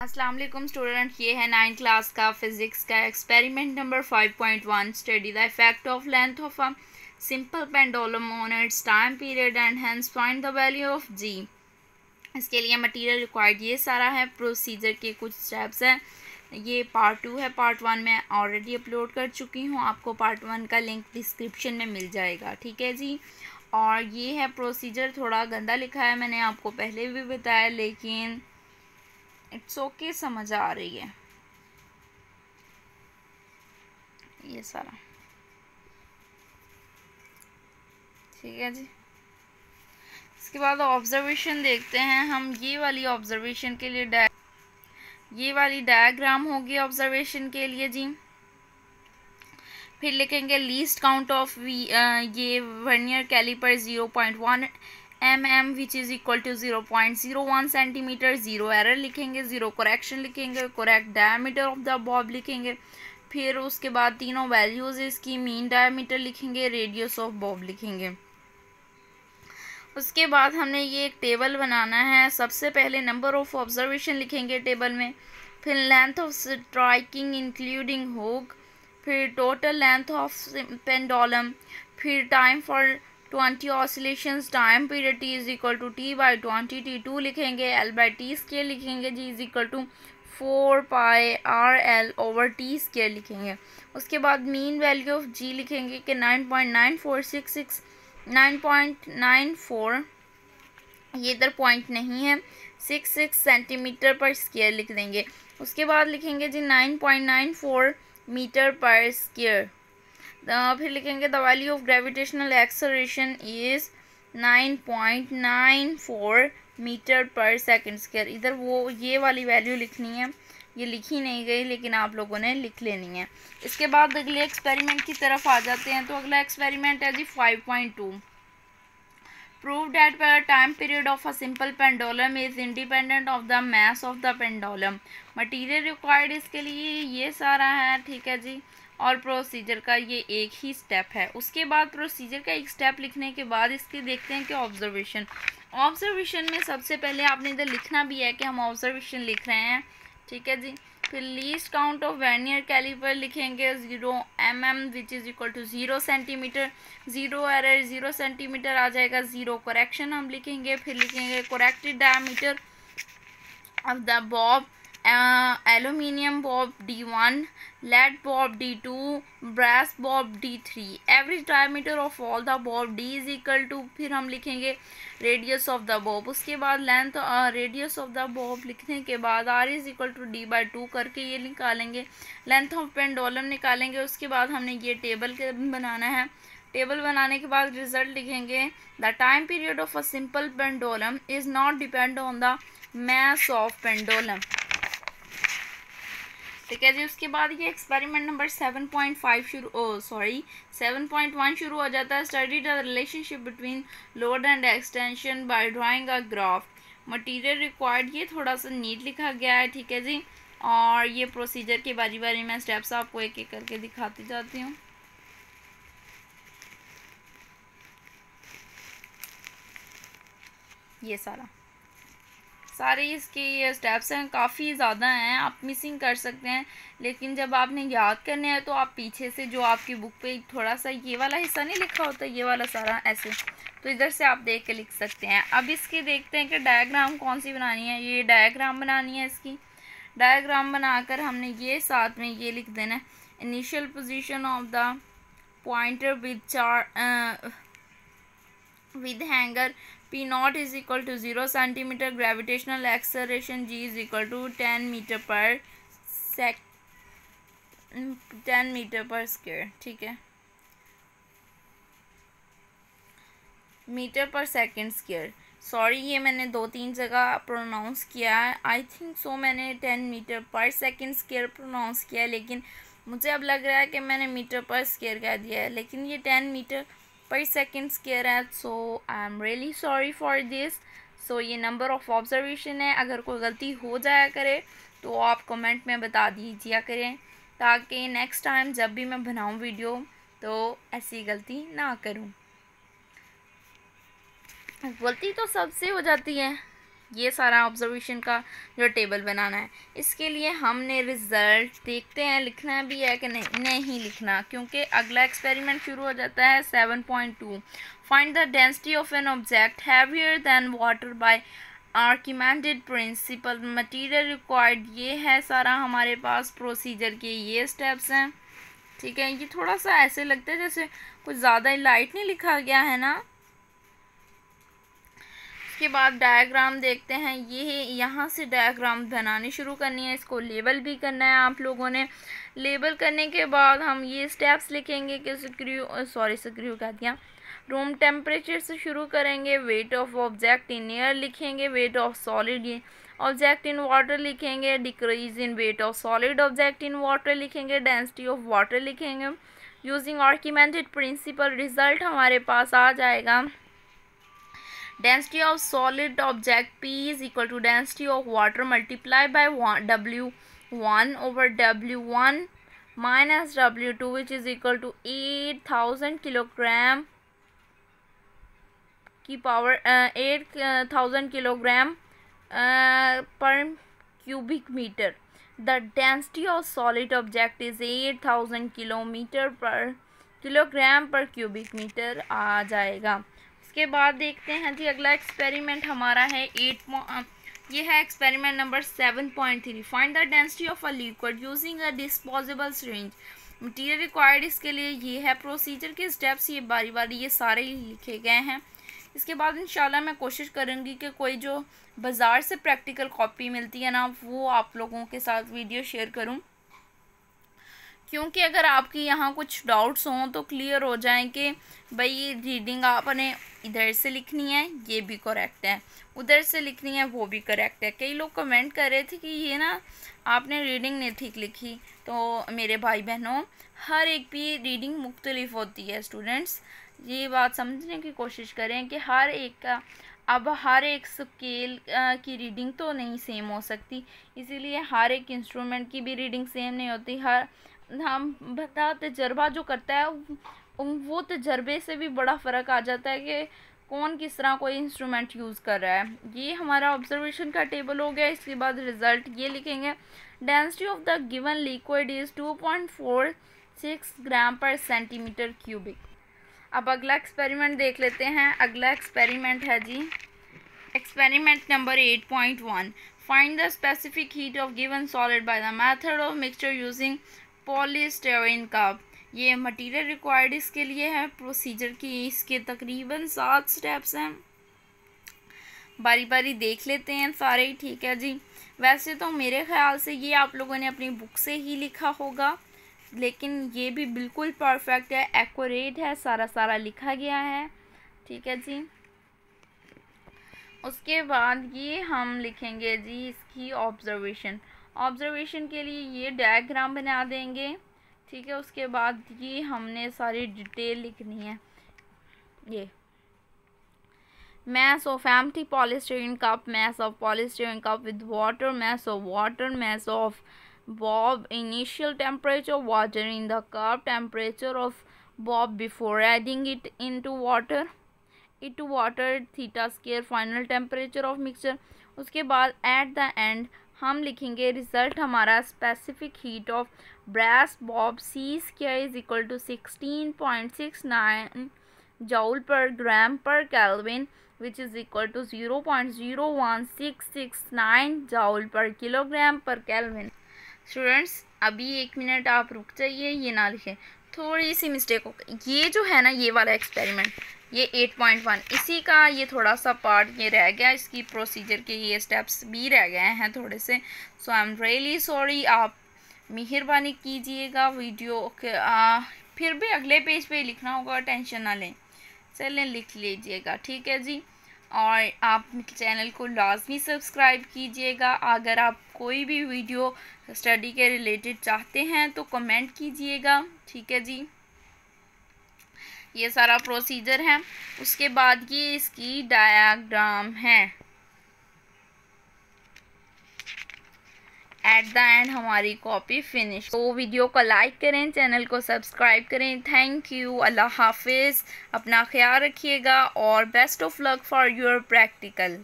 वालेकुम स्टूडेंट ये है नाइन क्लास का फिज़िक्स का experiment number 5.1 study the effect of length of a simple pendulum on its time period and hence find the value of g इसके लिए material required ये सारा है. प्रोसीजर के कुछ स्टेप्स हैं. ये पार्ट टू है. पार्ट वन मैं ऑलरेडी अपलोड कर चुकी हूँ. आपको पार्ट वन का लिंक डिस्क्रिप्शन में मिल जाएगा. ठीक है जी? और ये है प्रोसीजर थोड़ा गंदा लिखा है. मैंने आपको पहले भी बताया, लेकिन इट्स ओके समझ आ रही है। ये सारा। ठीक है जी। इसके बाद ऑब्जर्वेशन देखते हैं। हम ये वाली ऑब्जर्वेशन के लिए ये वाली डायग्राम होगी ऑब्जर्वेशन के लिए जी। फिर लिखेंगे लीस्ट काउंट ऑफ़ वी ये vernier calliper zero point one M M which is equal to zero point zero one centimetre zero error लिखेंगे ज़ीरो करेक्शन लिखेंगे correct diameter of the bob लिखेंगे, फिर उसके बाद तीनों वैल्यूज़ इसकी मीन डायमीटर लिखेंगे रेडियस ऑफ़ बॉब लिखेंगे। उसके बाद हमने ये एक टेबल बनाना है, सबसे पहले नंबर ऑफ़ ऑब्जर्वेशन लिखेंगे टेबल में, फिर length of striking including hook फिर टोटल लेंथ ऑफ़ पेंडोलम फिर time for twenty oscillations, time period T is equal to T by twenty T two लिखेंगे एल बाई टी स्केयर लिखेंगे g is equal to four pi R L over T square लिखेंगे। उसके बाद mean value of जी लिखेंगे कि nine point nine four six six nine point nine four ये इधर point नहीं है six six centimetre per square लिख देंगे। उसके बाद लिखेंगे g nine point nine four metre per square फिर लिखेंगे the value of gravitational acceleration is nine point nine four metre per second square इधर वो, ये वाली वैल्यू लिखनी है। ये लिखी नहीं गई, लेकिन आप लोगों ने लिख लेनी है। इसके बाद अगले एक्सपेरिमेंट की तरफ़ आ जाते हैं। तो अगला एक्सपेरिमेंट है जी five point two prove that time period of a simple pendulum is independent of the mass of the pendulum material required इसके लिए ये सारा है, ठीक है जी। और प्रोसीजर का ये एक ही स्टेप है। उसके बाद प्रोसीजर का एक स्टेप लिखने के बाद इसके देखते हैं कि ऑब्जर्वेशन ऑब्जर्वेशन में सबसे पहले आपने इधर लिखना भी है कि हम ऑब्जर्वेशन लिख रहे हैं। ठीक है जी? फिर least count of vernier calliper लिखेंगे zero M M which is equal to zero centimetre zero error zero centimetre आ जाएगा ज़ीरो करेक्शन हम लिखेंगे। फिर लिखेंगे corrected diameter of the bob aluminium bob D one lead bob d2 brass bob d3 average diameter of all the bob d is equal to फिर हम लिखेंगे radius of the bob उसके बाद length radius of the bob लिखने के बाद r is equal to D by two करके ये निकालेंगे. लेंथ ऑफ़ पेंडोलम निकालेंगे. उसके बाद हमने ये टेबल बनाना है. टेबल बनाने के बाद रिज़ल्ट लिखेंगे the time period of a simple pendulum is not depend on the mass of pendulum ठीक है जी, उसके बाद ये experiment number seven point five शुरू, oh sorry seven point one शुरू हो जाता है। Study the relationship between load and extension by drawing a graph material required ये थोड़ा सा नीट लिखा गया है, ठीक है जी। और ये प्रोसीजर के बारी बारी में स्टेप्स आपको एक एक करके दिखाती जाती हूँ। ये सारा। सारे इसके ये स्टेप्स हैं, काफ़ी ज़्यादा हैं, आप मिसिंग कर सकते हैं। लेकिन जब आपने याद करने हैं तो आप पीछे से जो आपकी बुक पे थोड़ा सा ये वाला हिस्सा नहीं लिखा होता, ये वाला सारा ऐसे तो इधर से आप देख के लिख सकते हैं। अब इसकी देखते हैं कि डायग्राम कौन सी बनानी है। ये डायग्राम बनानी है इसकी। डायग्राम बनाकर हमने ये साथ में ये लिख देना है। Initial position of the pointer with चार with hanger P naught is equal to 0 centimeter gravitational acceleration, G is equal to 10 meter per sec 10 meter per square, ठीक है? Metre per second square sorry ये मैंने दो तीन जगह pronounce किया है। आई थिंक सो मैंने ten metre per second square pronounce किया है, लेकिन मुझे अब लग रहा है कि मैंने मीटर पर स्केयर कह दिया है। लेकिन ये ten metre per second square है so I am really sorry for this so ये नंबर ऑफ़ ऑब्जर्वेशन है, अगर कोई गलती हो जाया करे तो आप कमेंट में बता दीजिए करें, ताकि नेक्स्ट टाइम जब भी मैं बनाऊँ वीडियो तो ऐसी गलती ना करूँ। गलती तो सबसे हो जाती है। ये सारा ऑब्जर्वेशन का जो टेबल बनाना है। इसके लिए हमने रिज़ल्ट देखते हैं, लिखना भी है कि नहीं नहीं लिखना, क्योंकि अगला एक्सपेरिमेंट शुरू हो जाता है seven point two find the density of an object heavier than water by Archimedes principle material required ये है सारा हमारे पास प्रोसीजर के, ये स्टेप्स हैं। ठीक है, ये थोड़ा सा ऐसे लगता है जैसे कुछ ज़्यादा लाइट नहीं लिखा गया है ना? उसके बाद डायग्राम देखते हैं। ये यहाँ से डायग्राम बनानी शुरू करनी है। इसको लेबल भी करना है आप लोगों ने। लेबल करने के बाद हम ये स्टेप्स लिखेंगे कि स्क्रू सॉरी स्क्रू कह दिया। रूम टेम्परेचर से शुरू करेंगे। Weight of object in air लिखेंगे। Weight of solid object in water लिखेंगे। Decrease in weight of solid object in water लिखेंगे। डेंसिटी ऑफ़ वाटर लिखेंगे। यूजिंग आर्क्यूमेंटेड प्रिंसिपल रिज़ल्ट हमारे पास आ जाएगा। Density of solid object P is equal to density of water multiply by W one over W one minus W two which is equal to eight thousand kilogram की power eight thousand kilogram per cubic metre the density of solid object is eight thousand kilometre per kilogram per cubic metre आ जाएगा। उसके बाद देखते हैं जी, अगला experiment हमारा है eight ये है experiment number seven point three find the density of a liquid using a disposable syringe material required इसके लिए ये है प्रोसीजर के स्टेप्स ये बारी बारी ये सारे लिखे गए हैं। इसके बाद इंशाल्लाह मैं कोशिश करूँगी कि कोई जो बाज़ार से प्रैक्टिकल कॉपी मिलती है ना, वो आप लोगों के साथ वीडियो शेयर करूँ। क्योंकि अगर आपकी यहाँ कुछ डाउट्स हों तो क्लियर हो जाएँ कि भाई रीडिंग आपने इधर से लिखनी है, ये भी करेक्ट है। उधर से लिखनी है, वो भी करेक्ट है। कई लोग कमेंट कर रहे थे कि ये ना आपने रीडिंग नहीं ठीक लिखी। तो मेरे भाई बहनों हर एक भी रीडिंग मुख्तलिफ़ होती है स्टूडेंट्स ये बात समझने की कोशिश करें कि हर एक का, अब हर एक स्केल की रीडिंग तो नहीं सेम हो सकती। इसीलिए हर एक इंस्ट्रूमेंट की भी रीडिंग सेम नहीं होती। हर हम बता तजर्बा जो करता है वो तजर्बे से भी बड़ा फ़र्क आ जाता है कि कौन किस तरह कोई इंस्ट्रूमेंट यूज़ कर रहा है। ये हमारा ऑब्जर्वेशन का टेबल हो गया, इसके बाद रिज़ल्ट ये लिखेंगे। Density of the given liquid is two point four six gram per centimetre cubic अब अगला एक्सपेरिमेंट देख लेते हैं। अगला एक्सपेरिमेंट है जी। Experiment number eight point one find the specific heat of given solid by the method of mixture using polystyrene cup ये material required इसके लिए है। प्रोसीजर की इसके तकरीबन सात स्टेप्स हैं। बारी बारी देख लेते हैं सारे ही, ठीक है जी? वैसे तो मेरे ख्याल से ये आप लोगों ने अपनी बुक से ही लिखा होगा, लेकिन ये भी बिल्कुल परफेक्ट है एक्यूरेट है सारा सारा लिखा गया है, ठीक है जी? उसके बाद ये हम लिखेंगे जी इसकी ऑब्जर्वेशन ऑब्जर्वेशन के लिए ये डायग्राम बना देंगे। ठीक है, उसके बाद ये हमने सारी डिटेल लिखनी है। ये। Mass of empty polystyrene cup mass of polystyrene cup with water mass of water mass of bob initial temperature water in the cup temperature of bob before adding it into water it water theta square final temperature of mixture उसके बाद at the end हम लिखेंगे result हमारा specific heat of brass bob C square is equal to sixteen point six nine joule per gram per kelvin which is equal to zero point zero one six six nine joule per kilogram per kelvin students अभी एक minute आप रुक जाइए, ये ना लिखें। थोड़ी सी mistake हो ये जो है ना, ये वाला एक्सपेरिमेंट ये एट पॉइंट वन इसी का ये थोड़ा सा पार्ट ये रह गया इसकी प्रोसीजर के ये स्टेप्स भी रह गए हैं थोड़े से। So I am really sorry आप मेहरबानी कीजिएगा वीडियो के आ, फिर भी अगले पेज पे लिखना होगा टेंशन ना लें। चलें लिख लीजिएगा ठीक है जी? और आप चैनल को लाजमी सब्सक्राइब कीजिएगा। अगर आप कोई भी वीडियो स्टडी के रिलेटेड चाहते हैं तो कमेंट कीजिएगा ठीक है जी? ये सारा प्रोसीजर है। उसके बाद ये इसकी डायाग्राम है। एट द एंड हमारी कॉपी फिनिश तो वीडियो को लाइक करें चैनल को सब्सक्राइब करें। थैंक यू अल्लाह हाफिज़। अपना ख्याल रखिएगा और best of luck for your practical